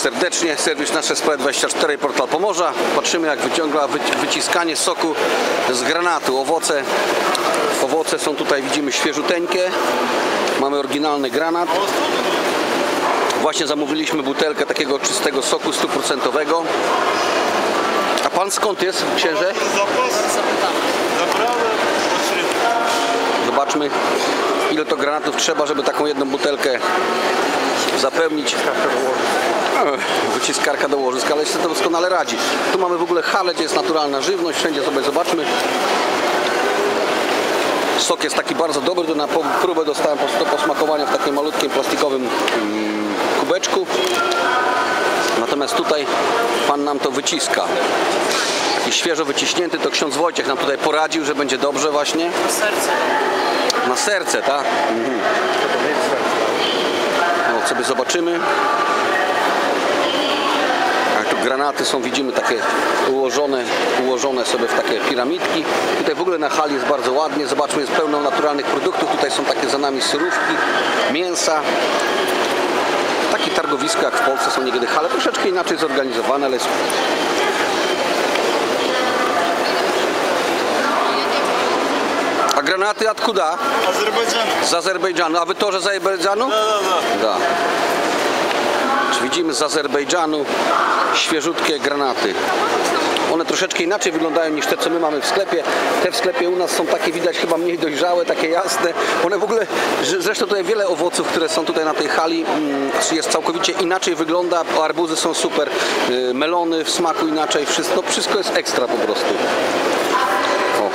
serdecznie. Serwis nasze SPE24 Portal Pomorza. Patrzymy jak wyciąga wyci- wyciskanie soku z granatu. Owoce, owoce są tutaj, widzimy świeżuteńkie. Mamy oryginalny granat. Właśnie zamówiliśmy butelkę takiego czystego soku stuprocentowego. A pan skąd jest, księże? Zobaczmy ile to granatów trzeba, żeby taką jedną butelkę zapełnić. Wyciskarka do łożyska, ale się to doskonale radzi. Tu mamy w ogóle halę, gdzie jest naturalna żywność. Wszędzie sobie zobaczmy. Sok jest taki bardzo dobry, to na próbę dostałem po posmakowania w takim malutkim plastikowym mm, kubeczku. Natomiast tutaj pan nam to wyciska. Taki świeżo wyciśnięty, to ksiądz Wojciech nam tutaj poradził, że będzie dobrze właśnie. serce. Na serce, tak? Mhm. No, sobie zobaczymy. Tu granaty są, widzimy, takie ułożone, ułożone sobie w takie piramidki. Tutaj w ogóle na hali jest bardzo ładnie. Zobaczmy, jest pełno naturalnych produktów. Tutaj są takie za nami surówki, mięsa. Takie targowisko jak w Polsce są niekiedy hale, troszeczkę inaczej zorganizowane, ale jest granaty откуда? Azerbejdżan. Z Azerbejdżanu. A wy to, że z Azerbejdżanu? Da, da, da. Da. Czy widzimy z Azerbejdżanu świeżutkie granaty. One troszeczkę inaczej wyglądają niż te, co my mamy w sklepie. Te w sklepie u nas są takie widać chyba mniej dojrzałe, takie jasne. One w ogóle, że- zresztą tutaj wiele owoców, które są tutaj na tej hali mm, jest całkowicie inaczej wygląda. Arbuzy są super, y, melony w smaku inaczej, wszystko, wszystko jest ekstra po prostu. O.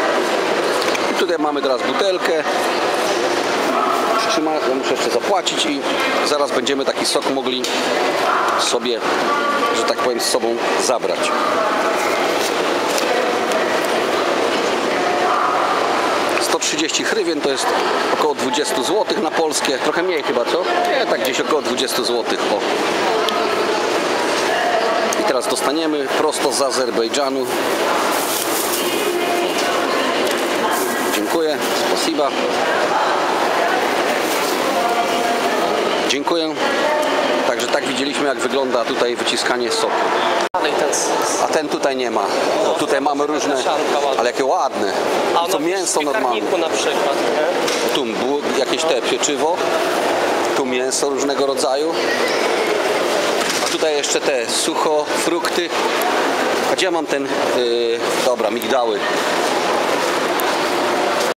Tutaj mamy teraz butelkę. Ja muszę jeszcze zapłacić i zaraz będziemy taki sok mogli sobie, że tak powiem, z sobą zabrać. ...130 hrywien to jest około 20 zł na polskie. Trochę mniej chyba, co? Nie, tak gdzieś około 20 zł. O. I teraz dostaniemy prosto z Azerbejdżanu. Spasiba. Dziękuję. Także tak widzieliśmy jak wygląda tutaj wyciskanie soku. A ten tutaj nie ma. Bo tutaj mamy różne, ale jakie ładne. A To mięso normalne. na przykład? Tu było jakieś te pieczywo. Tu mięso różnego rodzaju. A tutaj jeszcze te sucho, frukty. A gdzie mam ten, yy, dobra, migdały.